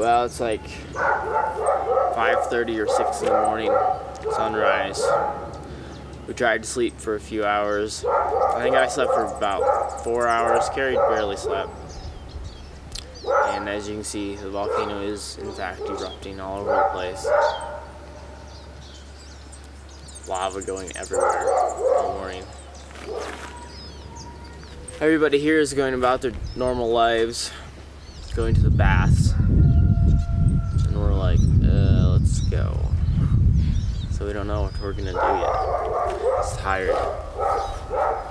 Well, it's like 5.30 or 6 in the morning, sunrise. We tried to sleep for a few hours. I think I slept for about four hours. Carrie barely slept. And as you can see, the volcano is in fact erupting all over the place. Lava going everywhere all morning. Everybody here is going about their normal lives, going to the baths. And we're like, uh, let's go. So we don't know what we're gonna do yet. It's tired.